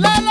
love.